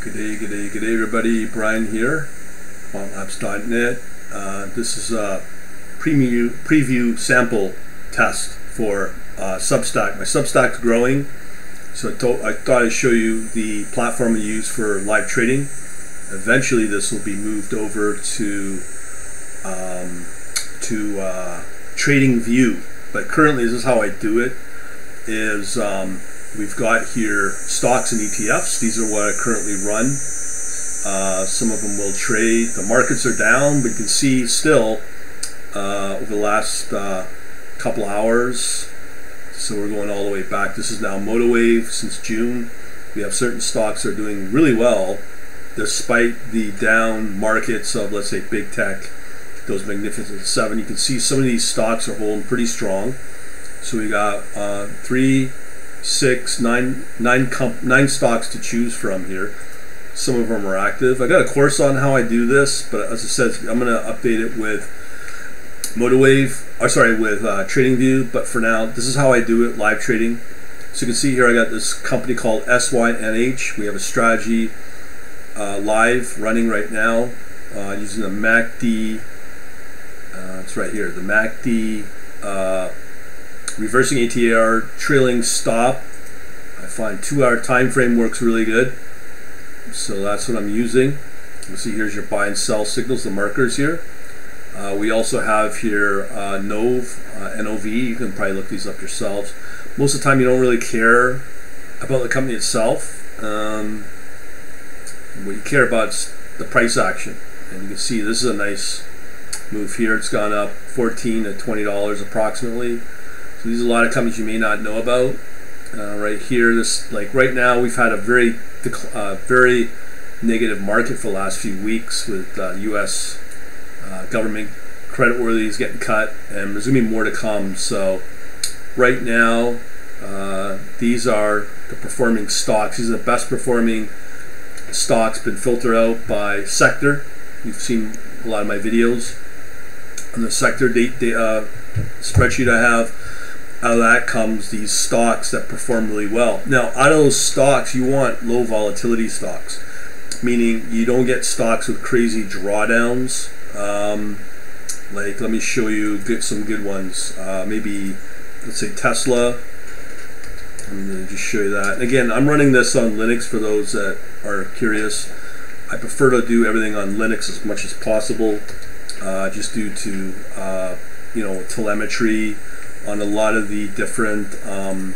Good day, good day, good day, everybody. Bryan here, quantlabs.net. Uh, this is a preview, preview sample test for uh, Substack. My Substack's growing, so I, told, I thought I'd show you the platform I use for live trading. Eventually, this will be moved over to um, to uh, Trading View, but currently, this is how I do it. Is um, We've got here stocks and ETFs. These are what I currently run. Uh, some of them will trade. The markets are down, but you can see still uh, over the last uh, couple hours. So we're going all the way back. This is now MotiveWave since June. We have certain stocks that are doing really well despite the down markets of, let's say, big tech, those magnificent seven. You can see some of these stocks are holding pretty strong. So we got uh, three six, nine, nine, comp- nine stocks to choose from here. Some of them are active. I got a course on how I do this, but as I said, I'm going to update it with MotiveWave, or sorry, with uh, TradingView. But for now, this is how I do it live trading. So you can see here, I got this company called SYNH. We have a strategy uh, live running right now uh, using the MACD. Uh, it's right here, the MACD uh, reversing ATR, trailing stop. I find two hour time frame works really good. So that's what I'm using. You see here's your buy and sell signals, the markers here. Uh, we also have here uh, NOV, uh, NOV. You can probably look these up yourselves. Most of the time, you don't really care about the company itself. Um, what you care about is the price action. And you can see this is a nice move here. It's gone up 14 to 20 dollars approximately. So these are a lot of companies you may not know about. Uh, right here, this like right now we've had a very uh, very negative market for the last few weeks with uh, U.S. Uh, government creditworthies getting cut, and there's gonna be more to come. So right now, uh, these are the performing stocks. These are the best performing stocks. Been filtered out by sector. You've seen a lot of my videos on the sector date, uh, spreadsheet I have out of that comes these stocks that perform really well. Now, out of those stocks, you want low volatility stocks, meaning you don't get stocks with crazy drawdowns. Um, like, let me show you get some good ones. Uh, maybe, let's say Tesla. I'm going to just show you that. Again, I'm running this on Linux for those that are curious. I prefer to do everything on Linux as much as possible, uh, just due to uh, you know telemetry on a lot of the different um,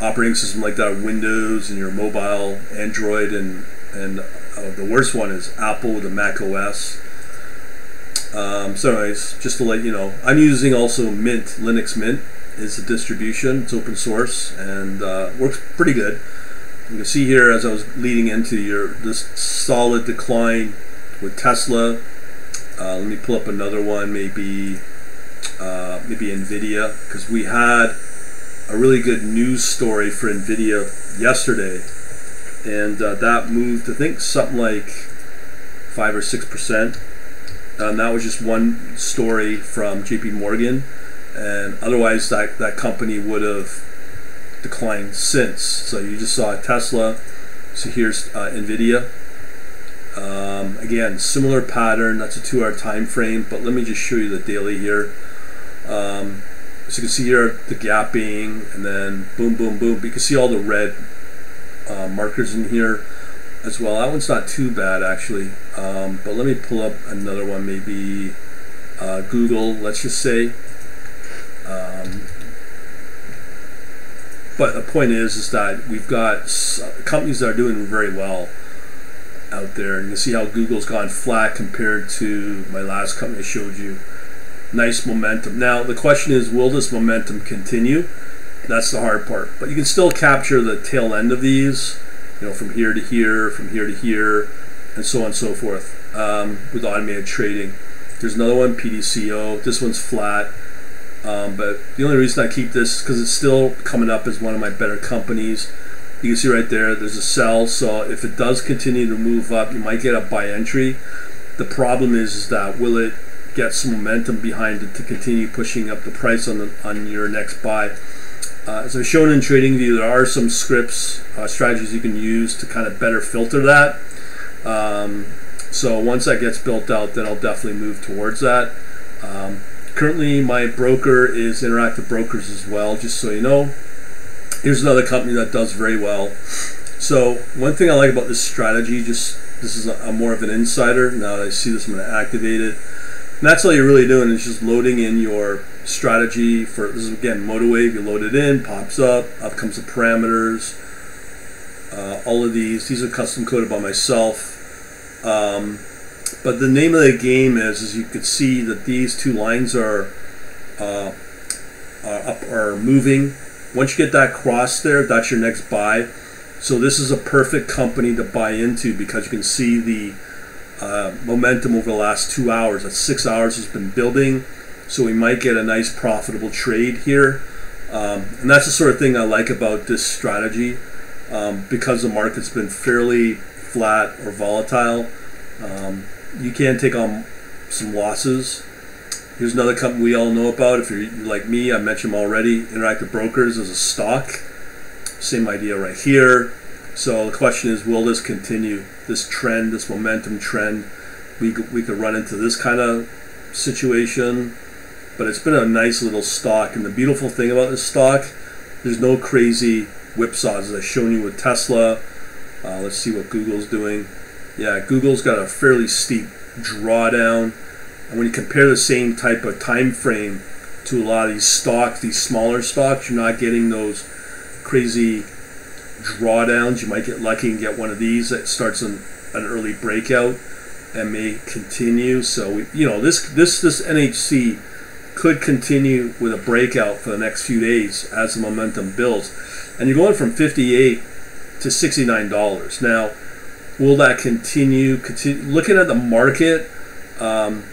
operating systems like that, Windows and your mobile, Android, and and uh, the worst one is Apple with the Mac OS. Um, so, anyways, just to let you know, I'm using also Mint, Linux Mint is a distribution. It's open source and uh, works pretty good. You can see here as I was leading into your this solid decline with Tesla. Uh, let me pull up another one, maybe uh, maybe NVIDIA, because we had a really good news story for NVIDIA yesterday, and uh, that moved, I think, something like 5 or 6%. And that was just one story from JP Morgan, and otherwise, that, that company would have declined since. So you just saw Tesla. So here's uh, NVIDIA. Um, again, similar pattern. That's a two-hour time frame, but let me just show you the daily here. Um, as you can see here, the gapping, and then boom, boom, boom. But you can see all the red uh, markers in here as well. That one's not too bad actually. Um, but let me pull up another one, maybe uh, Google, let's just say. Um, but the point is, is that we've got companies that are doing very well out there. And you can see how Google's gone flat compared to my last company I showed you nice momentum. Now, the question is, will this momentum continue? That's the hard part. But you can still capture the tail end of these, you know, from here to here, from here to here, and so on and so forth um, with automated trading. There's another one, PDCO. This one's flat. Um, but the only reason I keep this is because it's still coming up as one of my better companies. You can see right there, there's a sell. So if it does continue to move up, you might get a buy entry. The problem is, is that will it get some momentum behind it to continue pushing up the price on the, on your next buy. Uh, as I've shown in TradingView, there are some scripts, uh, strategies you can use to kind of better filter that. Um, so once that gets built out, then I'll definitely move towards that. Um, currently, my broker is Interactive Brokers as well, just so you know. Here's another company that does very well. So one thing I like about this strategy, just this is a, a more of an insider. Now that I see this, I'm going to activate it. And that's all you're really doing is just loading in your strategy for this is again MotiveWave. You load it in, pops up, up comes the parameters. Uh, all of these, these are custom coded by myself. Um, but the name of the game is, as you can see, that these two lines are uh, are, up, are moving. Once you get that cross there, that's your next buy. So this is a perfect company to buy into because you can see the uh, momentum over the last two hours. That six hours has been building, so we might get a nice profitable trade here. Um, and that's the sort of thing I like about this strategy um, because the market's been fairly flat or volatile. Um, you can take on some losses. Here's another company we all know about. If you're like me, I mentioned already. Interactive Brokers is a stock. Same idea right here. So the question is, will this continue? This trend, this momentum trend, we we could run into this kind of situation. But it's been a nice little stock, and the beautiful thing about this stock, there's no crazy whipsaws as I've shown you with Tesla. Uh, let's see what Google's doing. Yeah, Google's got a fairly steep drawdown. And when you compare the same type of time frame to a lot of these stocks, these smaller stocks, you're not getting those crazy drawdowns. You might get lucky and get one of these that starts an, an early breakout and may continue. So we, you know this this this NHC could continue with a breakout for the next few days as the momentum builds. And you're going from 58 to $69. Now, will that continue? continue looking at the market, um,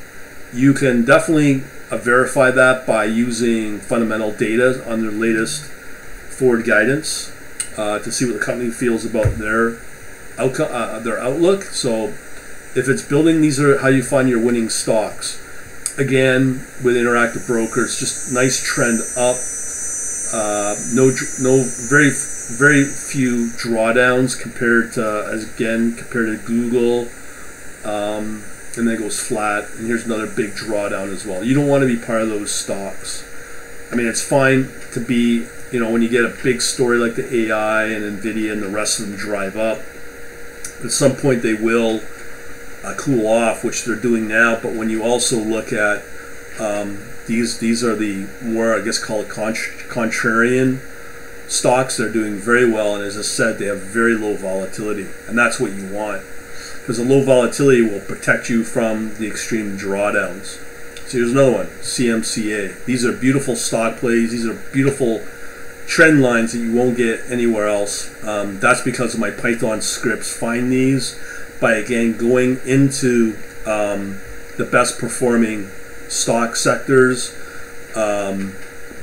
you can definitely uh, verify that by using fundamental data on their latest forward guidance uh, to see what the company feels about their outcome, uh, their outlook. So, if it's building, these are how you find your winning stocks. Again, with interactive brokers, just nice trend up. Uh, no, no, very very few drawdowns compared to as again compared to Google, um, and then it goes flat. And here's another big drawdown as well. You don't want to be part of those stocks. I mean, it's fine to be you know when you get a big story like the AI and Nvidia and the rest of them drive up. At some point, they will uh, cool off, which they're doing now. But when you also look at um, these, these are the more I guess call it contrarian stocks that are doing very well, and as I said, they have very low volatility, and that's what you want because the low volatility will protect you from the extreme drawdowns. So here's another one, CMCA. These are beautiful stock plays. These are beautiful trend lines that you won't get anywhere else. Um, that's because of my Python scripts. Find these by again going into um, the best performing stock sectors. Um,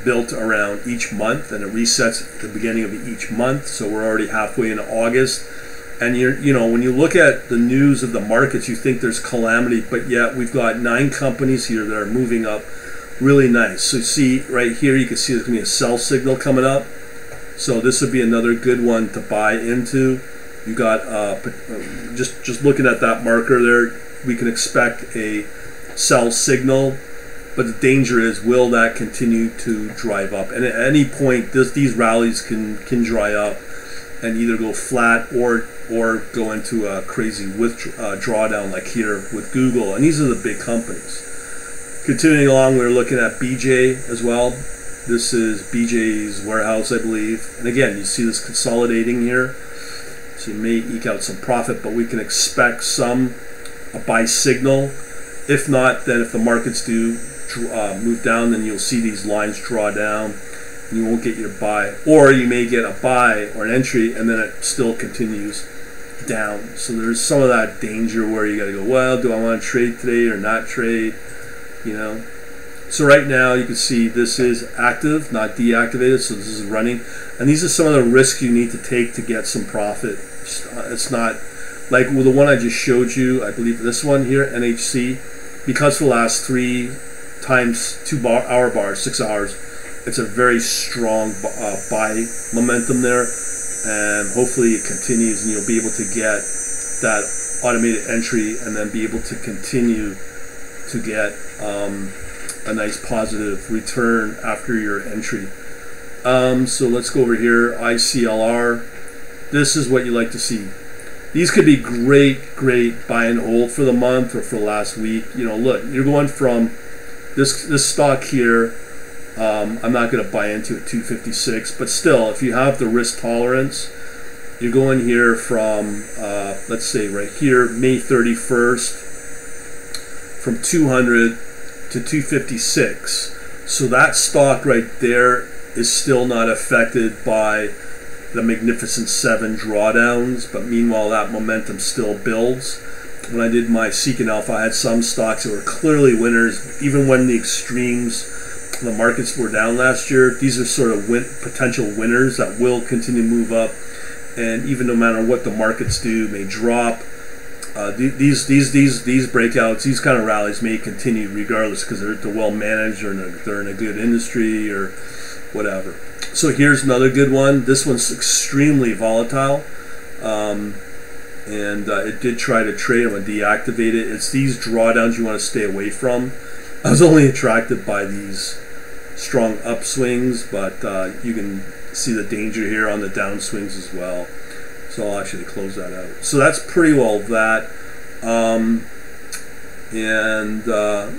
built around each month and it resets at the beginning of each month. So we're already halfway into August. And you you know, when you look at the news of the markets, you think there's calamity, but yet we've got nine companies here that are moving up really nice. So see right here, you can see there's gonna be a sell signal coming up. So this would be another good one to buy into. You got uh, just just looking at that marker there, we can expect a sell signal but the danger is, will that continue to drive up? And at any point, this, these rallies can can dry up and either go flat or or go into a crazy with uh, drawdown like here with Google. And these are the big companies. Continuing along, we're looking at BJ as well. This is BJ's warehouse, I believe. And again, you see this consolidating here. So you may eke out some profit, but we can expect some a buy signal. If not, then if the markets do uh, move down, then you'll see these lines draw down. You won't get your buy, or you may get a buy or an entry, and then it still continues down. So there's some of that danger where you got to go, well, do I want to trade today or not trade? You know. So right now you can see this is active, not deactivated. So this is running, and these are some of the risks you need to take to get some profit. It's not like well, the one I just showed you. I believe this one here, NHC, because for the last three times two bar, hour bars, six hours. It's a very strong uh, buy momentum there, and hopefully it continues, and you'll be able to get that automated entry and then be able to continue to get um, a nice positive return after your entry. Um, so let's go over here, ICLR. This is what you like to see. These could be great, great buy and hold for the month or for the last week. You know, look, you're going from this this stock here. Um, I'm not going to buy into it 256, but still, if you have the risk tolerance, you're going here from uh, let's say right here, May 31st, from 200 to 256. So that stock right there is still not affected by the Magnificent Seven drawdowns, but meanwhile that momentum still builds. When I did my Seeking Alpha, I had some stocks that were clearly winners, even when the extremes, the markets were down last year. These are sort of win- potential winners that will continue to move up, and even no matter what the markets do, may drop. Uh, these these these these breakouts, these kind of rallies may continue regardless because they're, they're well managed or they're in a good industry or whatever. So here's another good one. This one's extremely volatile. Um, and uh, it did try to trade. I'm to deactivate it. It's these drawdowns you want to stay away from. I was only attracted by these strong upswings, but uh, you can see the danger here on the downswings as well. So I'll actually close that out. So that's pretty well that. Um, and uh,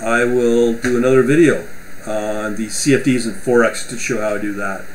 I will do another video on the CFDs and Forex to show how I do that.